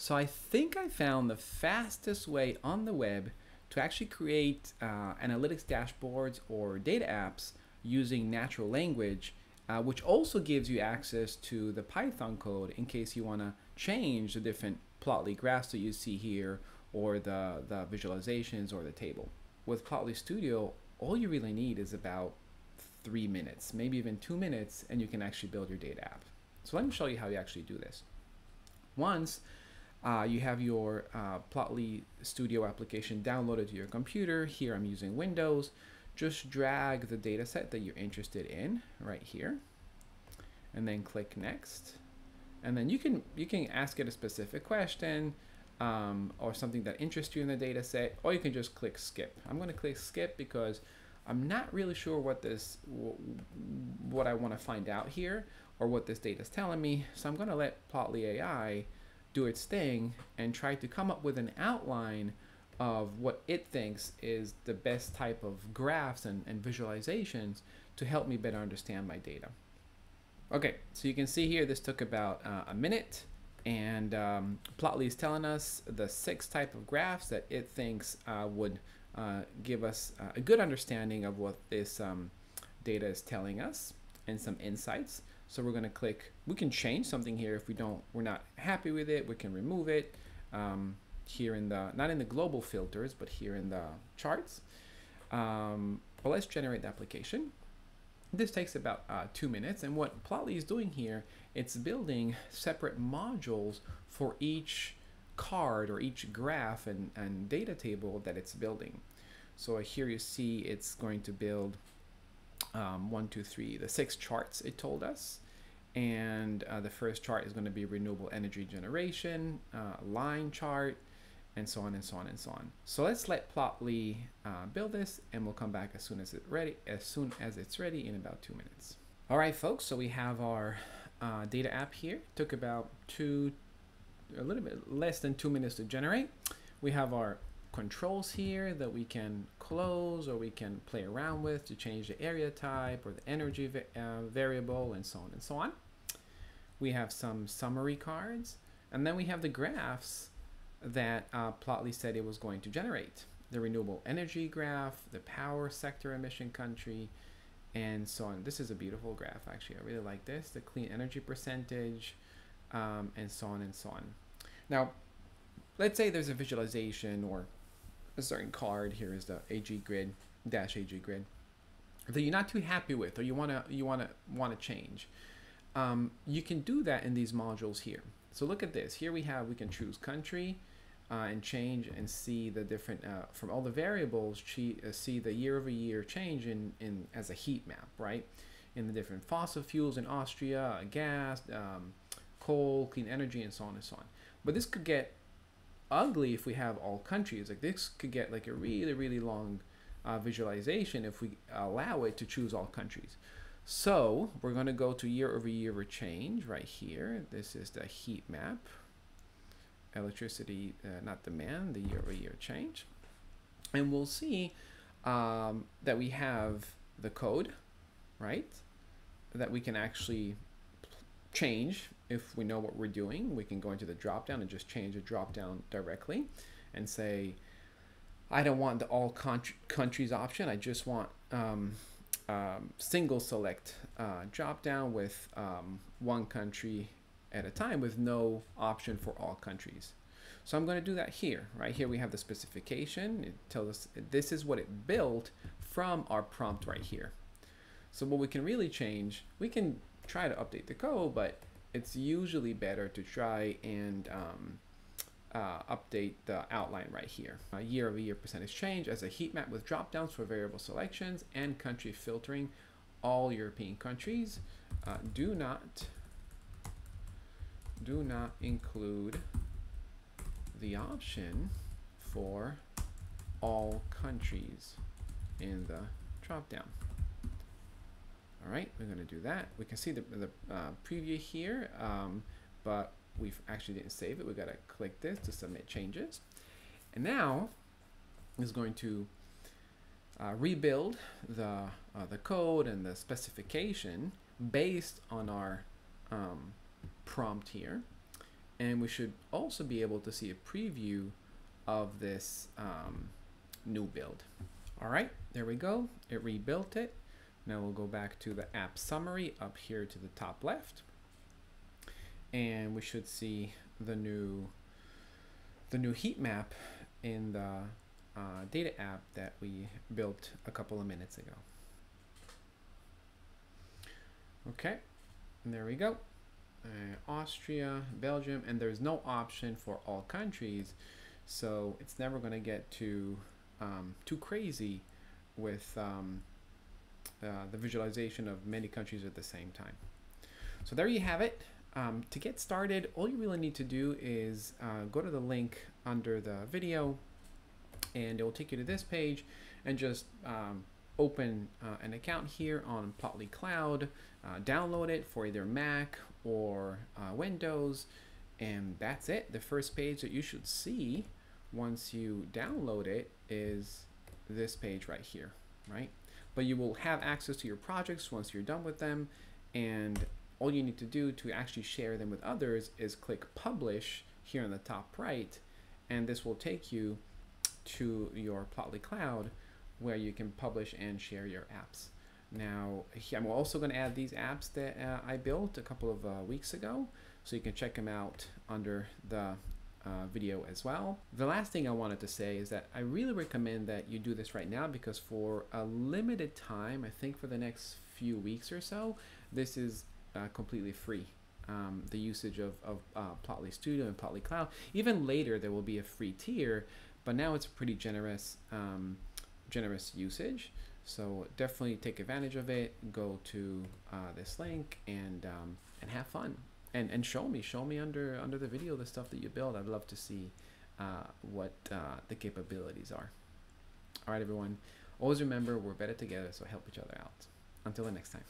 So I think I found the fastest way on the web to actually create uh, analytics dashboards or data apps using natural language, uh, which also gives you access to the Python code in case you want to change the different Plotly graphs that you see here or the, the visualizations or the table. With Plotly Studio, all you really need is about three minutes, maybe even two minutes, and you can actually build your data app. So let me show you how you actually do this. Once uh, you have your uh, Plotly Studio application downloaded to your computer. Here I'm using Windows. Just drag the data set that you're interested in right here and then click next. And then you can you can ask it a specific question um, or something that interests you in the data set, or you can just click skip. I'm going to click skip because I'm not really sure what this what I want to find out here or what this data is telling me. So I'm going to let Plotly AI do its thing and try to come up with an outline of what it thinks is the best type of graphs and, and visualizations to help me better understand my data. Okay, so you can see here this took about uh, a minute and um, Plotly is telling us the six type of graphs that it thinks uh, would uh, give us uh, a good understanding of what this um, data is telling us and some insights. So we're going to click, we can change something here if we don't, we're not happy with it, we can remove it um, here in the, not in the global filters, but here in the charts. Um, but let's generate the application. This takes about uh, two minutes. And what Plotly is doing here, it's building separate modules for each card or each graph and, and data table that it's building. So here you see it's going to build um, one, two, three, the six charts it told us. And uh, the first chart is going to be renewable energy generation, uh, line chart, and so on and so on and so on. So let's let Plotly uh, build this and we'll come back as soon as it's ready, as soon as it's ready in about two minutes. All right, folks, so we have our uh, data app here. Took about two, a little bit less than two minutes to generate. We have our controls here that we can close or we can play around with to change the area type or the energy va uh, variable and so on and so on. We have some summary cards and then we have the graphs that uh, Plotly said it was going to generate. The renewable energy graph, the power sector emission country, and so on. This is a beautiful graph actually. I really like this. The clean energy percentage, um, and so on and so on. Now, let's say there's a visualization or a certain card. Here is the AG grid dash AG grid that you're not too happy with, or you wanna you wanna wanna change. Um, you can do that in these modules here. So look at this. Here we have we can choose country. Uh, and change and see the different uh, from all the variables uh, see the year over year change in, in as a heat map right in the different fossil fuels in Austria gas um, coal clean energy and so on and so on but this could get ugly if we have all countries. Like this could get like a really, really long uh, visualization if we allow it to choose all countries. So we're going to go to year over year change right here. This is the heat map. Electricity, uh, not demand, the year over year change. And we'll see um, that we have the code, right? That we can actually change if we know what we're doing, we can go into the dropdown and just change the dropdown directly and say, I don't want the all countries option. I just want um, um, single select uh, drop down with um, one country at a time with no option for all countries. So I'm going to do that here. Right here we have the specification. It tells us this is what it built from our prompt right here. So what we can really change, we can try to update the code, but it's usually better to try and um, uh, update the outline right here. Uh, year over year percentage change as a heat map with drop downs for variable selections and country filtering. All European countries uh, do not do not include the option for all countries in the drop down. All right, we're going to do that. We can see the, the uh, preview here, um, but we actually didn't save it. We've got to click this to submit changes. And now is going to uh, rebuild the, uh, the code and the specification based on our um, prompt here. and we should also be able to see a preview of this um, new build. All right, there we go. It rebuilt it. Now we'll go back to the app summary up here to the top left. And we should see the new the new heat map in the uh, data app that we built a couple of minutes ago. Okay, and there we go. Uh, Austria, Belgium, and there's no option for all countries, so it's never going to get too um, too crazy with um, uh, the visualization of many countries at the same time. So there you have it. Um, to get started, all you really need to do is uh, go to the link under the video and it will take you to this page and just um, open uh, an account here on Plotly Cloud, uh, download it for either Mac or uh, Windows, and that's it. The first page that you should see once you download it is this page right here, right? But you will have access to your projects once you're done with them, and all you need to do to actually share them with others is click publish here in the top right, and this will take you to your Plotly Cloud where you can publish and share your apps. Now, I'm also going to add these apps that uh, I built a couple of uh, weeks ago, so you can check them out under the uh, video as well. The last thing I wanted to say is that I really recommend that you do this right now because for a limited time, I think for the next few weeks or so, this is uh, completely free. Um, the usage of, of uh, Plotly Studio and Plotly Cloud. Even later, there will be a free tier, but now it's pretty generous, um, generous usage. So definitely take advantage of it. Go to uh, this link and um, and have fun. And and show me, show me under under the video the stuff that you build. I'd love to see uh, what uh, the capabilities are. All right, everyone. Always remember we're better together, so help each other out. Until the next time.